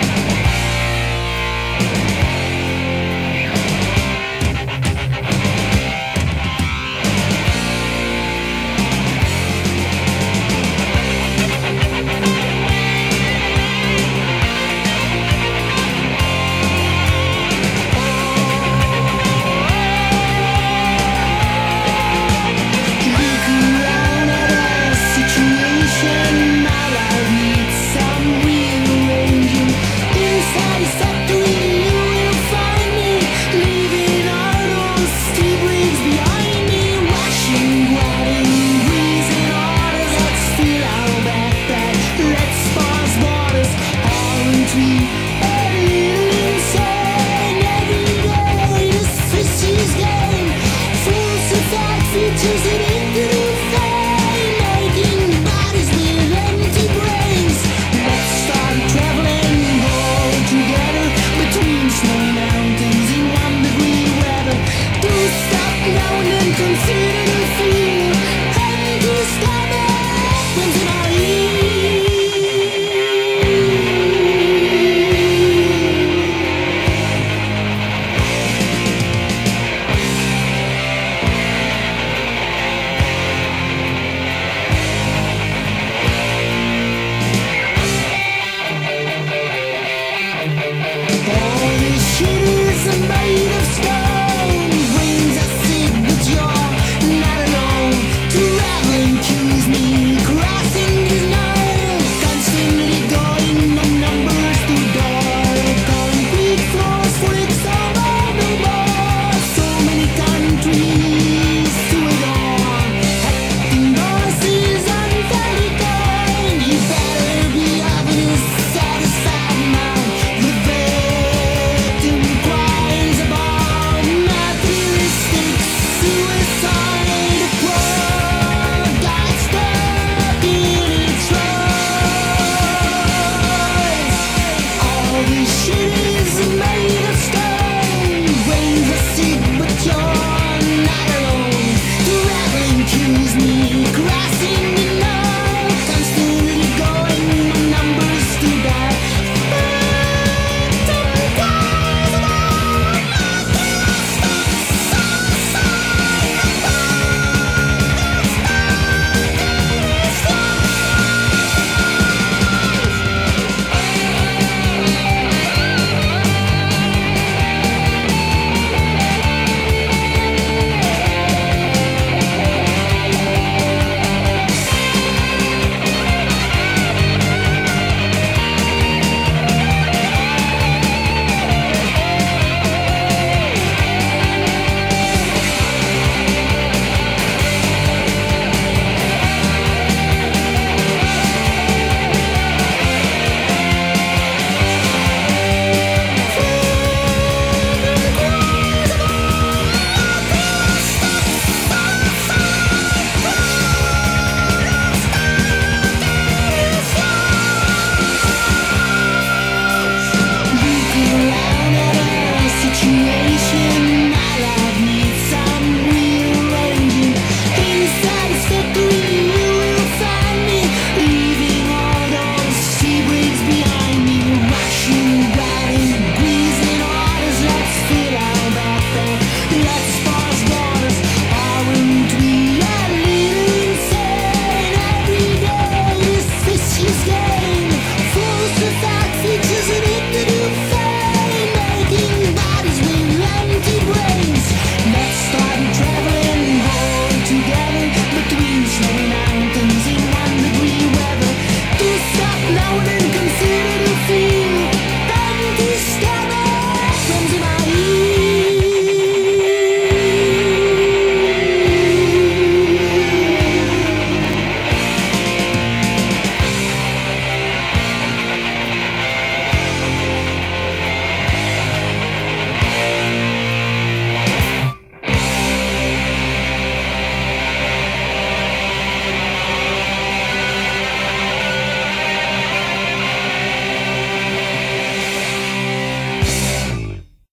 Bye. easy